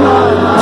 Allah.